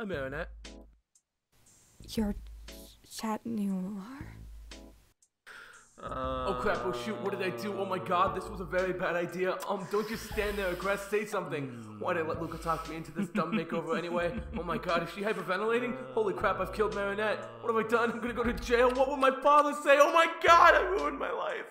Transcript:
Hi, Marinette. You're Chat Noir? oh crap! Oh shoot! What did I do? Oh my god! This was a very bad idea. Um, don't just stand there, Agreste. Say something. Why did I let Luka talk me into this dumb makeover anyway? Oh my god! Is she hyperventilating? Holy crap! I've killed Marinette. What have I done? I'm gonna go to jail. What will my father say? Oh my god! I ruined my life.